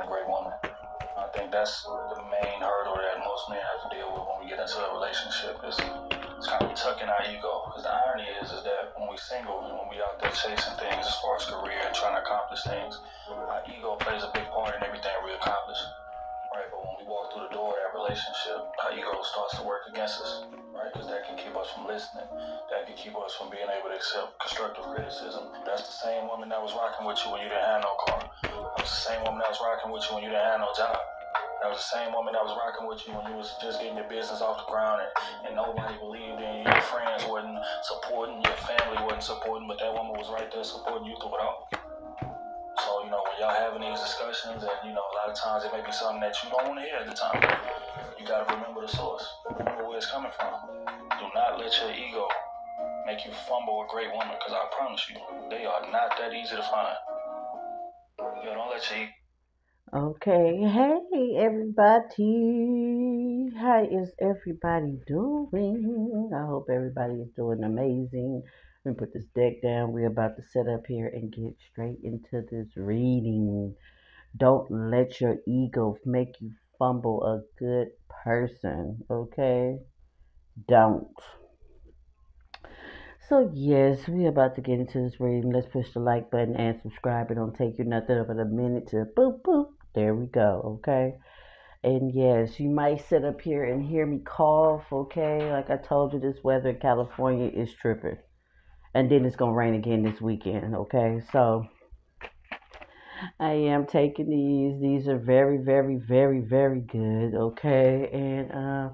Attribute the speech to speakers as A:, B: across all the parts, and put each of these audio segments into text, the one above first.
A: a great woman. I think that's the main hurdle that most men have to deal with when we get into a relationship is it's kind of tucking our ego. Because the irony is, is that when we're single and when we're out there chasing things as far as career and trying to accomplish things, our ego plays a big part in everything we accomplish. Right, but when we walk through the door of that relationship, our ego starts to work against us, right? Because that can keep us from listening. That can keep us from being able to accept constructive criticism. That's the same woman that was rocking with you when you didn't have no car. Was the same woman that was rocking with you when you didn't have no job. That was the same woman that was rocking with you when you was just getting your business off the ground and, and nobody believed in you. Your friends wasn't supporting, your family wasn't supporting, but that woman was right there supporting you through it all. So, you know, when y'all having these discussions, and, you know, a lot of times it may be something that you don't want to hear at the time, you got to remember the source. Remember where it's coming from. Do not let your ego make you fumble a great woman, because I promise you, they are not that easy to find.
B: Okay, hey everybody. How is everybody doing? I hope everybody is doing amazing. Let me put this deck down. We're about to set up here and get straight into this reading. Don't let your ego make you fumble a good person, okay? Don't. So yes, we're about to get into this reading. Let's push the like button and subscribe. It don't take you nothing but a minute to boop boop. There we go, okay? And yes, you might sit up here and hear me cough, okay? Like I told you, this weather in California is tripping. And then it's gonna rain again this weekend, okay? So I am taking these. These are very, very, very, very good, okay? And uh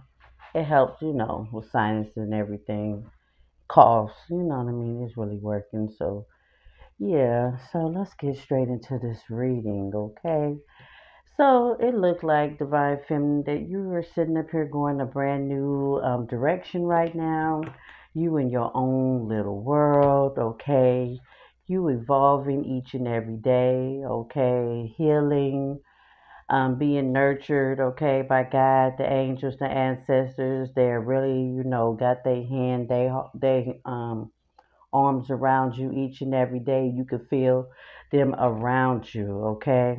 B: it helps, you know, with sinus and everything. Coughs, you know what I mean? It's really working. So yeah, so let's get straight into this reading, okay? So it looked like Divine Feminine that you are sitting up here going a brand new um, direction right now. You in your own little world, okay? You evolving each and every day, okay? Healing, um, being nurtured, okay, by God, the angels, the ancestors. They're really, you know, got their hand, they they um arms around you each and every day. You can feel them around you, okay?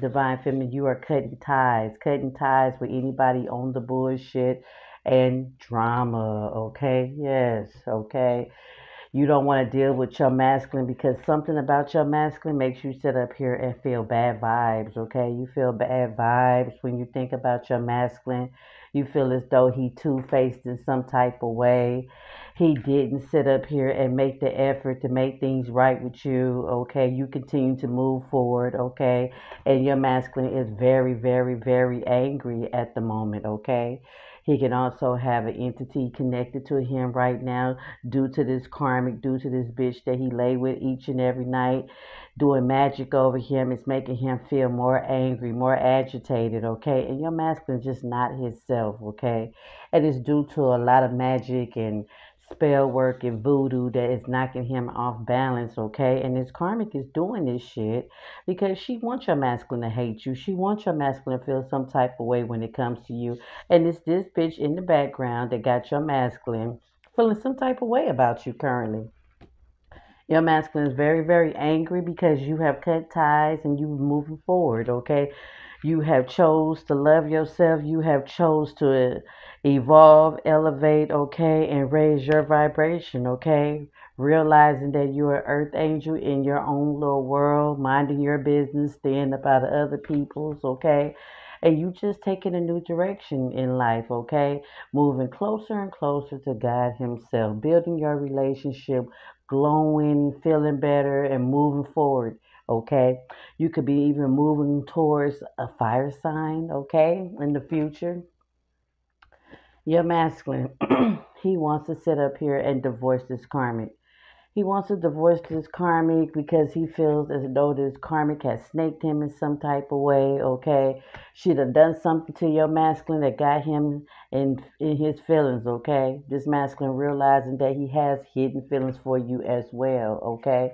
B: Divine Feminine, you are cutting ties, cutting ties with anybody on the bullshit and drama, okay? Yes, okay? You don't want to deal with your masculine because something about your masculine makes you sit up here and feel bad vibes, okay? You feel bad vibes when you think about your masculine. You feel as though he two faced in some type of way. He didn't sit up here and make the effort to make things right with you, okay? You continue to move forward, okay? And your masculine is very, very, very angry at the moment, okay? He can also have an entity connected to him right now due to this karmic, due to this bitch that he lay with each and every night, doing magic over him. It's making him feel more angry, more agitated, okay? And your masculine is just not himself, okay? And it's due to a lot of magic and spell work and voodoo that is knocking him off balance, okay? And his karmic is doing this shit because she wants your masculine to hate you. She wants your masculine to feel some type of way when it comes to you. And it's this bitch in the background that got your masculine feeling some type of way about you currently. Your masculine is very, very angry because you have cut ties and you moving forward, okay? You have chose to love yourself. You have chose to evolve, elevate, okay, and raise your vibration, okay? Realizing that you're earth angel in your own little world, minding your business, staying up out of other people's, okay? And you just taking a new direction in life, okay? Moving closer and closer to God Himself, building your relationship, glowing, feeling better, and moving forward, okay? You could be even moving towards a fire sign, okay, in the future. Your masculine, he wants to sit up here and divorce this karmic. He wants to divorce this karmic because he feels as though this karmic has snaked him in some type of way, okay? She'd have done something to your masculine that got him in, in his feelings, okay? This masculine realizing that he has hidden feelings for you as well, okay?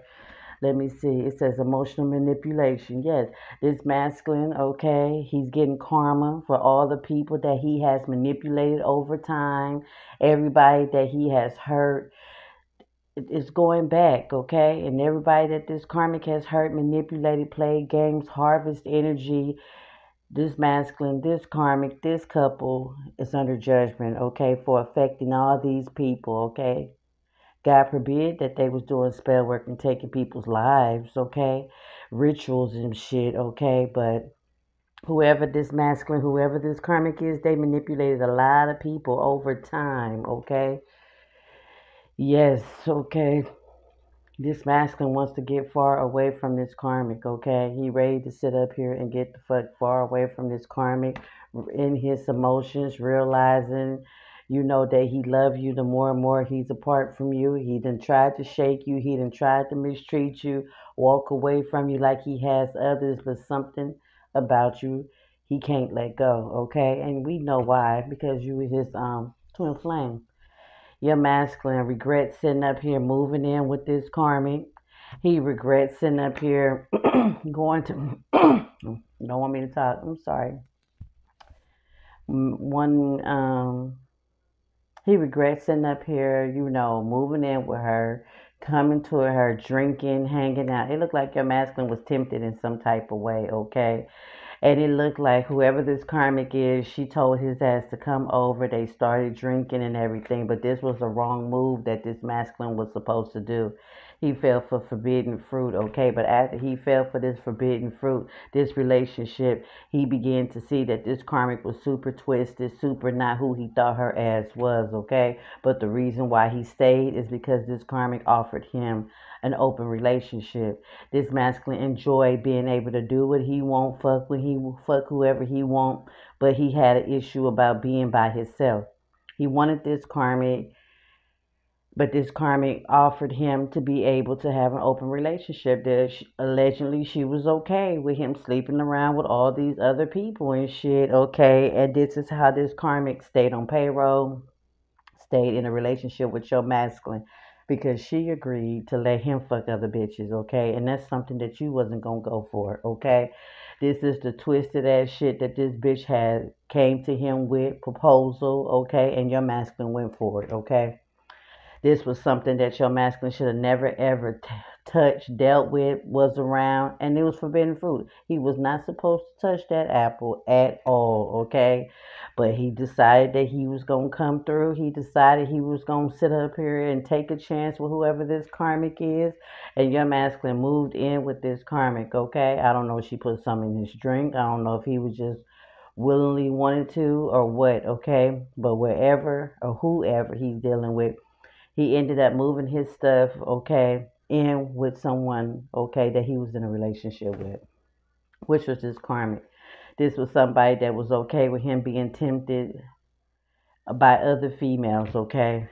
B: Let me see. It says emotional manipulation. Yes, this masculine, okay, he's getting karma for all the people that he has manipulated over time, everybody that he has hurt it's going back, okay? And everybody that this karmic has hurt, manipulated, played games, harvest energy, this masculine, this karmic, this couple is under judgment, okay, for affecting all these people, okay? God forbid that they was doing spell work and taking people's lives, okay? Rituals and shit, okay? But whoever this masculine, whoever this karmic is, they manipulated a lot of people over time, okay? Yes, okay. This masculine wants to get far away from this karmic, okay? He ready to sit up here and get the fuck far away from this karmic in his emotions, realizing, you know, that he love you the more and more he's apart from you. He done tried to shake you. He done tried to mistreat you, walk away from you like he has others, but something about you he can't let go, okay? And we know why, because you his um twin flame. Your masculine regrets sitting up here moving in with this karmic. He regrets sitting up here going to. don't want me to talk. I'm sorry. One, um, he regrets sitting up here, you know, moving in with her, coming to her, drinking, hanging out. It looked like your masculine was tempted in some type of way, okay? And it looked like whoever this karmic is, she told his ass to come over. They started drinking and everything, but this was the wrong move that this masculine was supposed to do. He fell for forbidden fruit, okay? But after he fell for this forbidden fruit, this relationship, he began to see that this karmic was super twisted, super not who he thought her ass was, okay? But the reason why he stayed is because this karmic offered him an open relationship. This masculine enjoy being able to do what he want, fuck when he fuck whoever he want, but he had an issue about being by himself. He wanted this karmic, but this karmic offered him to be able to have an open relationship. That she, allegedly she was okay with him sleeping around with all these other people and shit. Okay, and this is how this karmic stayed on payroll, stayed in a relationship with your masculine because she agreed to let him fuck other bitches, okay? And that's something that you wasn't gonna go for, okay? This is the twisted ass shit that this bitch had came to him with proposal, okay? And your masculine went for it, okay? This was something that your masculine should have never ever t- touched, dealt with, was around, and it was forbidden fruit. He was not supposed to touch that apple at all, okay? But he decided that he was to come through. He decided he was to sit up here and take a chance with whoever this karmic is. And your masculine moved in with this karmic, okay? I don't know if she put some in his drink. I don't know if he was just willingly wanted to or what, okay? But wherever or whoever he's dealing with, he ended up moving his stuff, okay, in with someone, okay, that he was in a relationship with, which was this karmic. This was somebody that was okay with him being tempted by other females, okay?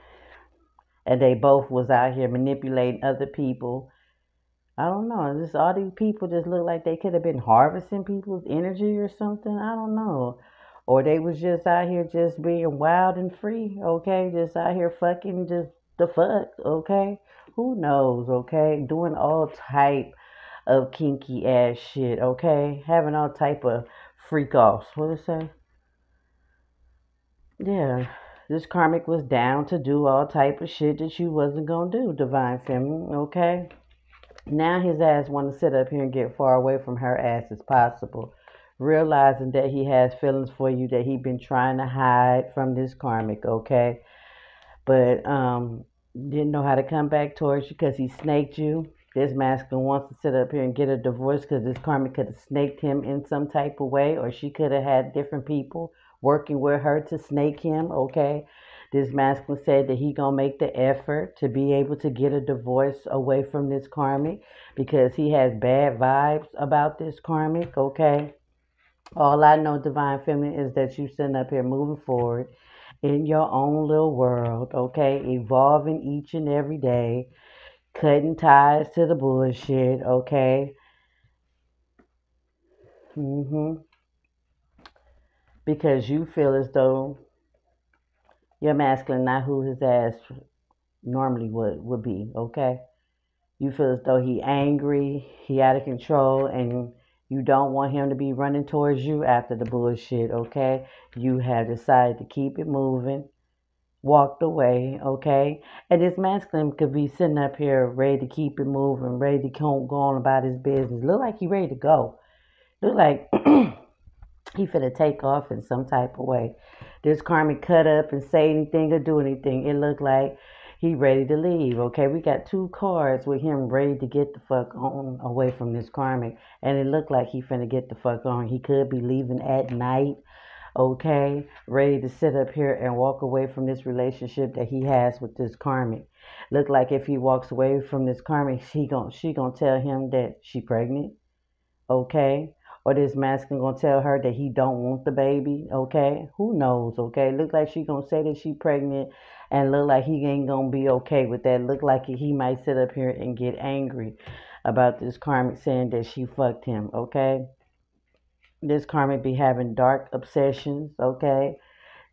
B: And they both was out here manipulating other people. I don't know. Just all these people just look like they could have been harvesting people's energy or something. I don't know. Or they was just out here just being wild and free, okay? Just out here fucking just the fuck, okay? Who knows, okay? Doing all type of kinky ass shit, okay? Having all type of freak offs. What did it say? Yeah. This karmic was down to do all type of shit that you wasn't gonna do, divine feminine, okay? Now his ass wanna sit up here and get far away from her ass as possible. Realizing that he has feelings for you that he been trying to hide from this karmic, okay? But um didn't know how to come back towards you because he snaked you. This masculine wants to sit up here and get a divorce because this karmic could have snaked him in some type of way, or she could have had different people working with her to snake him. Okay, this masculine said that he gonna make the effort to be able to get a divorce away from this karmic because he has bad vibes about this karmic. Okay, all I know, divine feminine, is that you sitting up here moving forward in your own little world, okay? Evolving each and every day, cutting ties to the bullshit, okay? Mhm. Because you feel as though your masculine not who his ass normally would would be, okay? You feel as though he angry, he out of control, and you don't want him to be running towards you after the bullshit, okay? You have decided to keep it moving, walked away, okay? And this masculine could be sitting up here ready to keep it moving, ready to go on about his business. Look like he ready to go. Look like he finna take off in some type of way. This karmic cut up and say anything or do anything. It looked like he ready to leave. Okay, we got two cards with him ready to get the fuck on away from this karmic, and it looked like he finna get the fuck on. He could be leaving at night okay, ready to sit up here and walk away from this relationship that he has with this karmic. Look like if he walks away from this karmic, she gon' she gonna tell him that she pregnant, okay? Or this masculine gonna tell her that he don't want the baby, okay? Who knows, okay? Look like she gonna say that she pregnant and look like he ain't gonna be okay with that. Look like he might sit up here and get angry about this karmic saying that she fucked him, okay? this karmic be having dark obsessions, okay?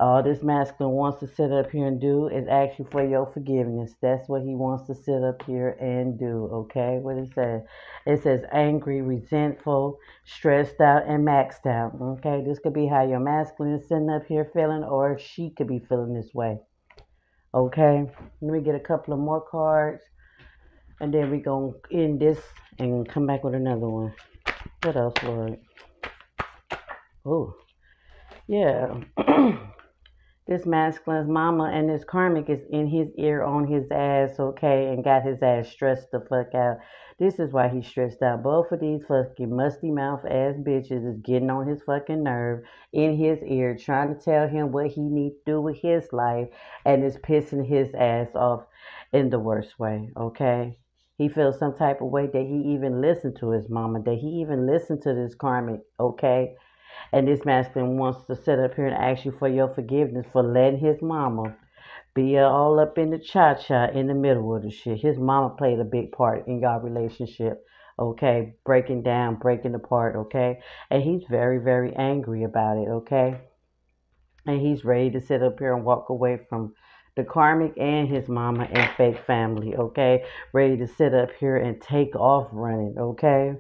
B: All this masculine wants to sit up here and do is ask you for your forgiveness. That's what he wants to sit up here and do, okay? What it says? It says angry, resentful, stressed out, and maxed out, okay? This could be how your masculine is sitting up here feeling, or she could be feeling this way, okay? Let me get a couple of more cards, and then going to end this and come back with another one. What else, Lord? Oh, yeah. this masculine's mama and this karmic is in his ear on his ass, okay, and got his ass stressed the fuck out. This is why he's stressed out. Both of these fucking musty mouth ass bitches is getting on his fucking nerve in his ear, trying to tell him what he need to do with his life, and is pissing his ass off in the worst way, okay? He feels some type of way that he even listened to his mama, that he even listened to this karmic, okay? And this masculine wants to sit up here and ask you for your forgiveness for letting his mama be all up in the cha cha in the middle of the shit. His mama played a big part in y'all relationship. Okay, breaking down, breaking apart, okay? And he's very, very angry about it, okay? And he's ready to sit up here and walk away from the karmic and his mama and fake family, okay? Ready to sit up here and take off running, okay?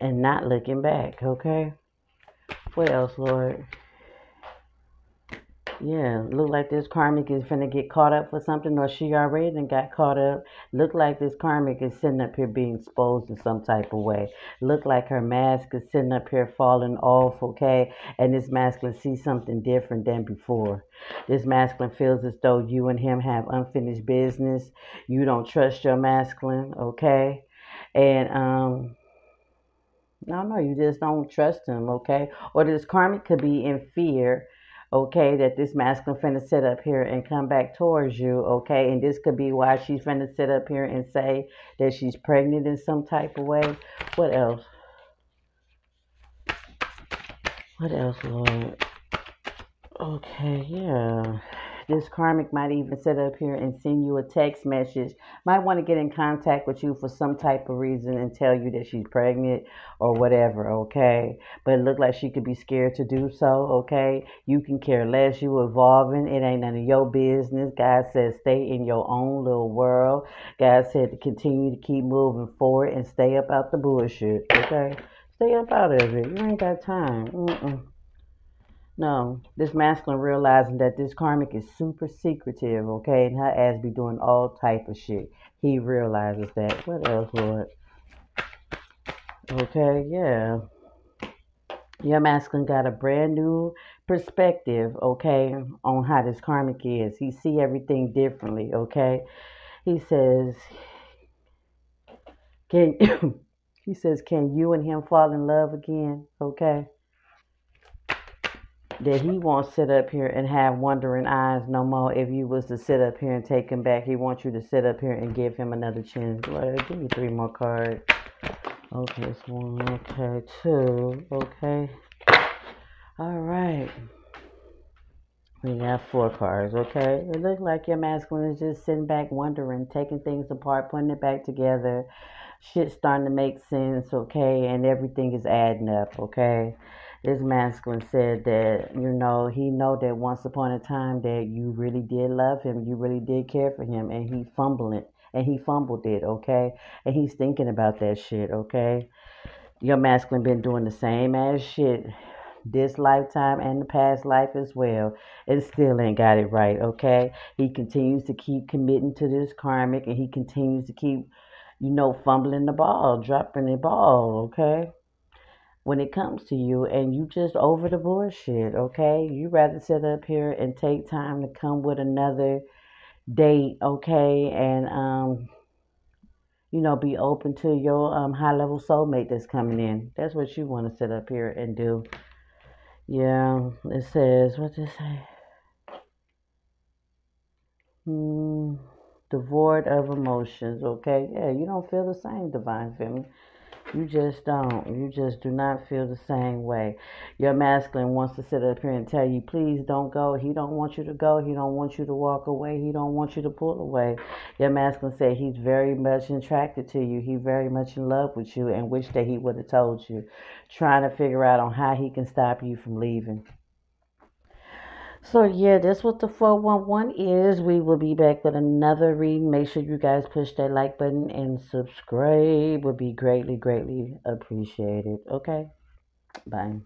B: And not looking back, okay? What else, Lord? Yeah, look like this karmic is finna get caught up for something, or she already done got caught up. Look like this karmic is sitting up here being exposed in some type of way. Look like her mask is sitting up here falling off, okay? And this masculine sees something different than before. This masculine feels as though you and him have unfinished business. You don't trust your masculine, okay? And um no, no, you just don't trust him, okay? Or this karmic could be in fear, okay, that this masculine finna sit up here and come back towards you, okay? And this could be why she's finna sit up here and say that she's pregnant in some type of way. What else? What else, Lord? Okay, yeah. This karmic might even sit up here and send you a text message. Might want to get in contact with you for some type of reason and tell you that she's pregnant or whatever, okay? But it looked like she could be scared to do so, okay? You can care less. You evolving. It ain't none of your business. God said stay in your own little world. God said to continue to keep moving forward and stay up out the bullshit, okay? Stay up out of it. You ain't got time. Mm-mm. No, this masculine realizing that this karmic is super secretive, okay, and her ass be doing all type of shit. He realizes that. What else, Lord? Okay, yeah. Your masculine got a brand new perspective, okay, on how this karmic is. He see everything differently, okay. He says, "Can he says, can you and him fall in love again?" Okay that he won't sit up here and have wondering eyes no more if you was to sit up here and take him back. He wants you to sit up here and give him another chance. Give me three more cards. Okay, it's one, okay, two, okay. All right. We got four cards, okay? It looks like your masculine is just sitting back wondering, taking things apart, putting it back together. Shit's starting to make sense, okay? And everything is adding up, okay? this masculine said that you know he know that once upon a time that you really did love him you really did care for him and he fumbled it and he fumbled it okay and he's thinking about that shit okay your masculine been doing the same ass shit this lifetime and the past life as well, and still ain't got it right, okay? He continues to keep committing to this karmic and he continues to keep, you know, fumbling the ball, dropping the ball, okay? When it comes to you, and you just over the bullshit, okay? You rather sit up here and take time to come with another date, okay? And, um, you know, be open to your um, high level soulmate that's coming in. That's what you want to sit up here and do. Yeah, it says, what does it say? Hmm, devoid of emotions, okay? Yeah, you don't feel the same, divine feminine. You just don't. You just do not feel the same way. Your masculine wants to sit up here and tell you, please don't go. He don't want you to go. He don't want you to walk away. He don't want you to pull away. Your masculine said he's very much attracted to you. He's very much in love with you and wish that he would have told you. Trying to figure out on how he can stop you from leaving. So yeah, that's what the 411 is. We will be back with another reading. Make sure you guys push that like button and subscribe. Would be greatly, greatly appreciated. Okay. Bye.